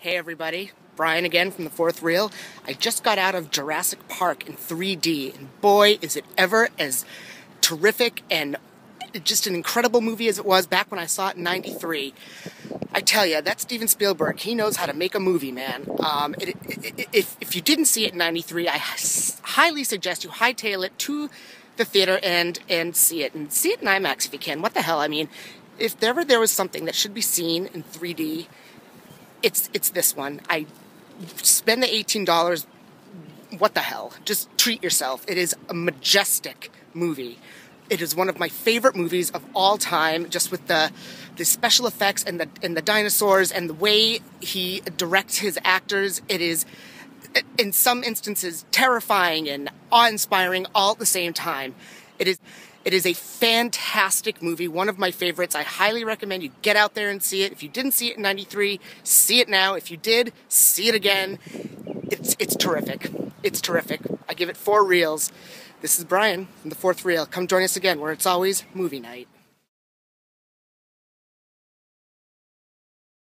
Hey everybody, Brian again from the fourth reel. I just got out of Jurassic Park in 3D, and boy, is it ever as terrific and just an incredible movie as it was back when I saw it in 93. I tell you, that Steven Spielberg, he knows how to make a movie, man. Um, it, it, if, if you didn't see it in 93, I highly suggest you hightail it to the theater and, and see it. And see it in IMAX if you can. What the hell? I mean, if ever there was something that should be seen in 3D, it's it's this one. I spend the eighteen dollars. What the hell? Just treat yourself. It is a majestic movie. It is one of my favorite movies of all time. Just with the the special effects and the and the dinosaurs and the way he directs his actors. It is in some instances terrifying and awe-inspiring all at the same time. It is it is a fantastic movie, one of my favorites. I highly recommend you get out there and see it. If you didn't see it in 93, see it now. If you did, see it again. It's, it's terrific. It's terrific. I give it four reels. This is Brian from the fourth reel. Come join us again where it's always movie night.